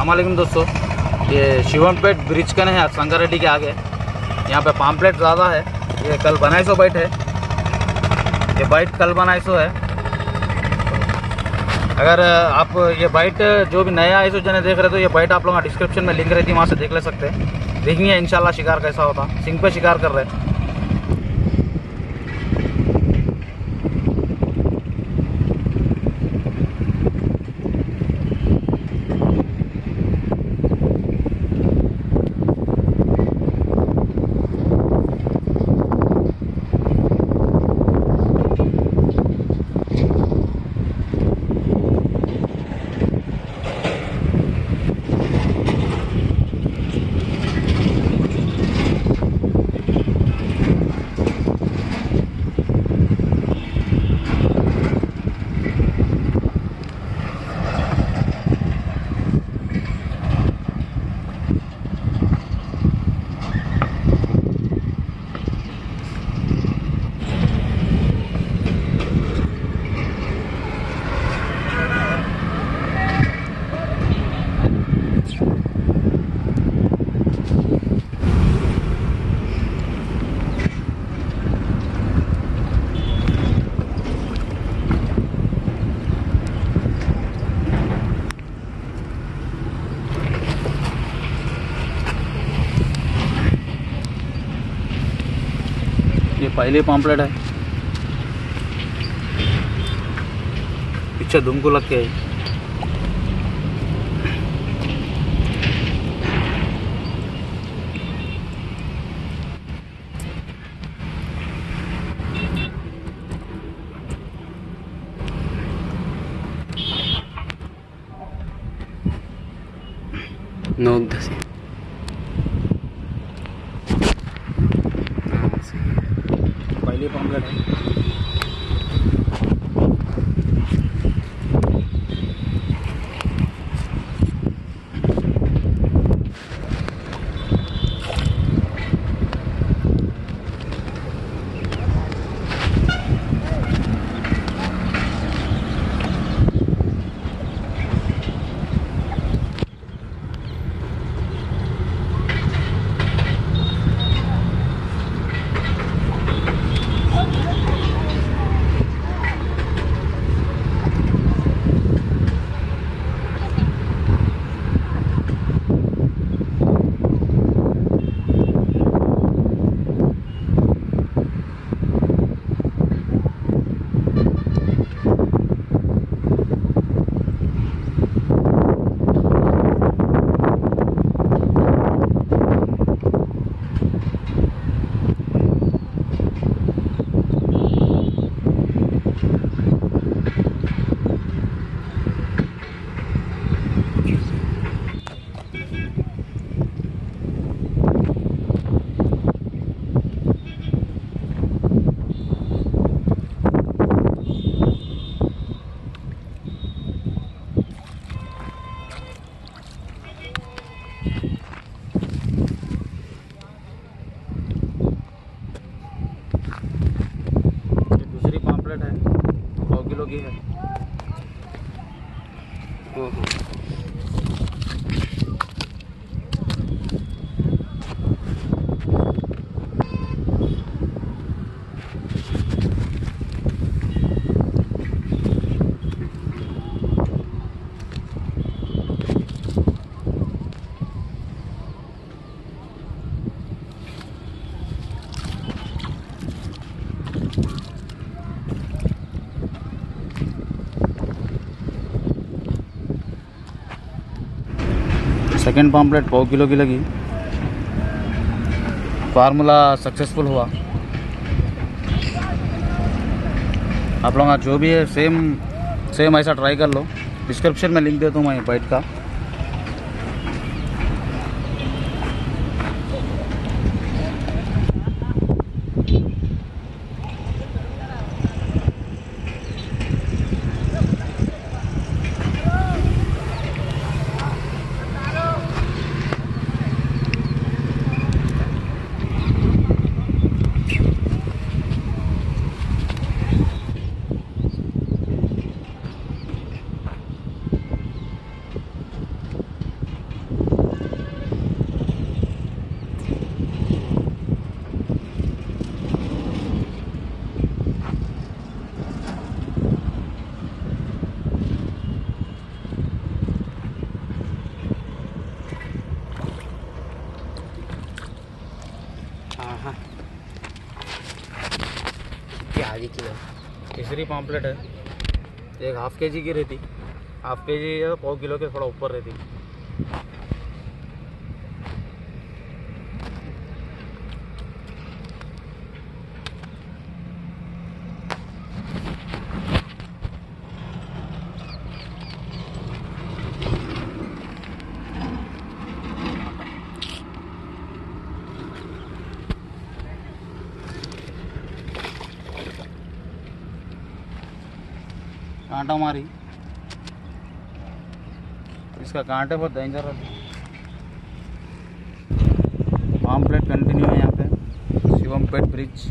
अलैक्म दोस्तों। ये शिवम पेट ब्रिज कने है, संगारेड्डी के आगे। यहाँ पे पाम्पलेट ज़्यादा है। ये कल बनाई सो बाइट है ये बाइट कल बनाई सो है। अगर आप ये बाइट, जो भी नया है सो जने देख रहे तो ये बाइट आप लोग डिस्क्रिप्शन में लिंक रहती है, वहाँ से देख ले सकते हैं। देखेंगे इंशाल्लाह शिकार कैसा होता। सिंह पे शिकार कर रहे हैं। पहली पॉम्पलेट है। पीछे दुमको लग के आई। नोक धसे सेकेंड पॉम्पलेट पाव किलो की लगी। फार्मूला सक्सेसफुल हुआ। आप लोग जो भी है सेम सेम ऐसा ट्राई कर लो। डिस्क्रिप्शन में लिंक देता हूँ मैं बाइट का। भाजी की तीसरी पॉम्पलेट है। एक हाफ़ के जी की रहती। हाफ़ के जी या किलो के थोड़ा ऊपर रहती। कांटा मारी। इसका कांटे बहुत डेंजर है। पाम्पलेट कंटिन्यू है यहाँ पे। Shivampet bridge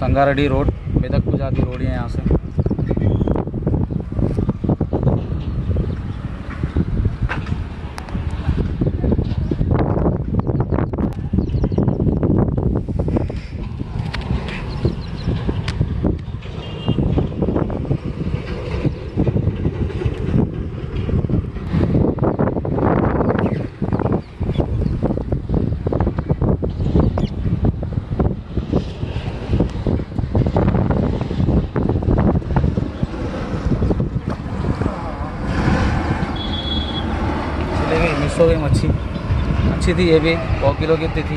Sangareddy road Medakpur जाती रोड है यहाँ से। चले गई मिस हो गई मच्छी अच्छी थी ये भी सौ किलो की थी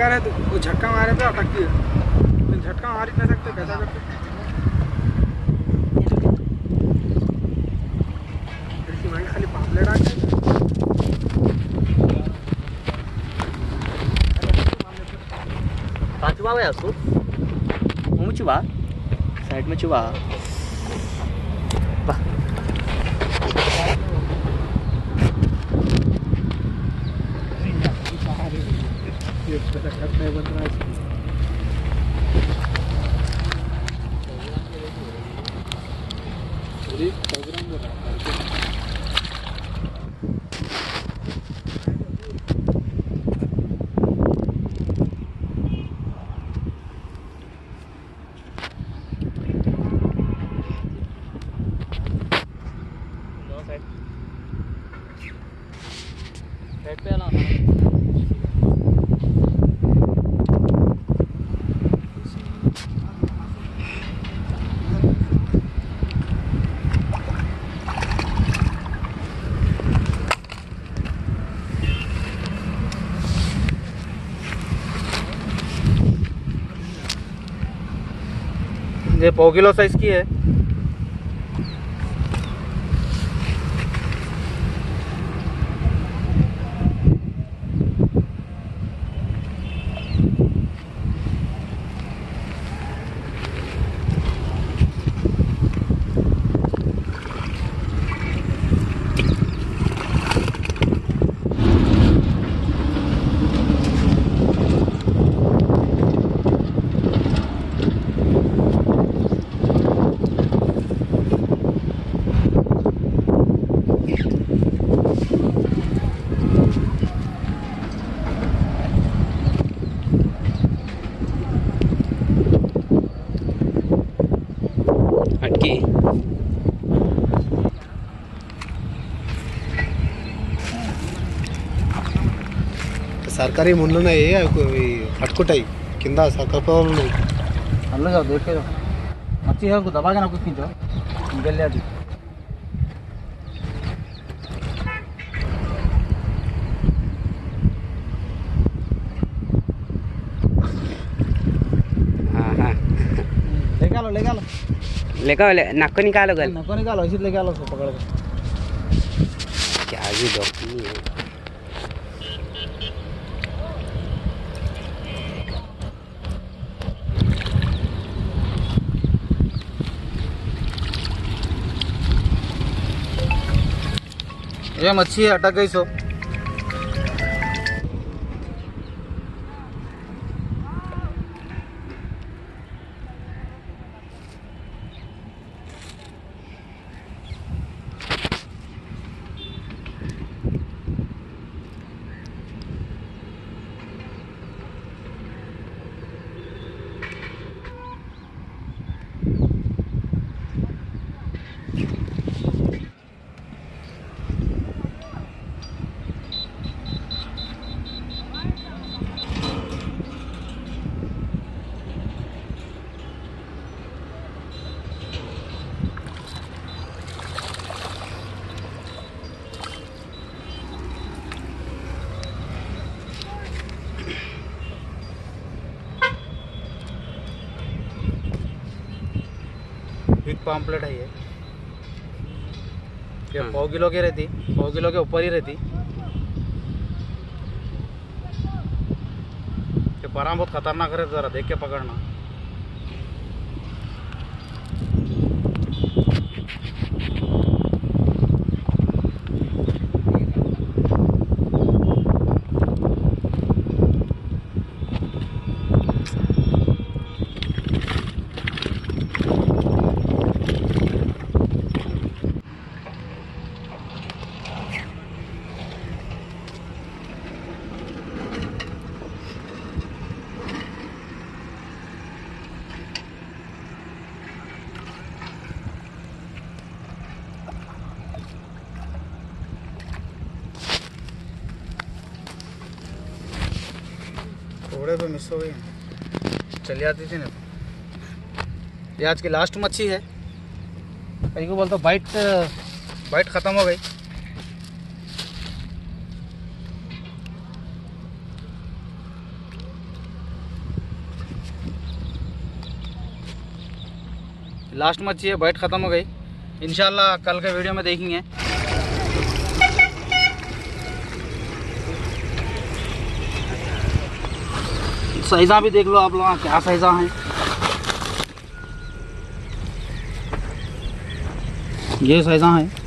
बेकार है तो वो झटका मारे पे अटकती है। तो झटका मार ही नहीं सकते कैसा करते है असो मुँह चुबा साइड में चुबा करते बन रहा है। पे आना पाव किलो साइज़ की है। दबा के ना कुछ खींचो निकल लिया जी हाँ हाँ लेके लो लेके लो लेकर ले, नक्को निकालो गल नको निकालो ऐसे लेके लो उसको पकड़ के क्या भी डॉक्टर है ये मच्छी अटक गई सो। बिग पॉम्पलेट है ये ये हाँ। पाव किलो की रहती पाव किलो के ऊपर ही रहती. ये पराम बहुत खतरनाक है जरा देख के पकड़ना थोड़े पे मिस हो गई चली आती थी ना। ये आज की लास्ट मच्छी है। कहीं को बोलते बाइट बाइट ख़त्म हो गई। लास्ट मच्छी है बाइट ख़त्म हो गई। इंशाल्लाह कल के वीडियो में देखेंगे। साइज़ा भी देख लो आप लोग क्या साइज़ा हैं। ये साइज़ा हैं।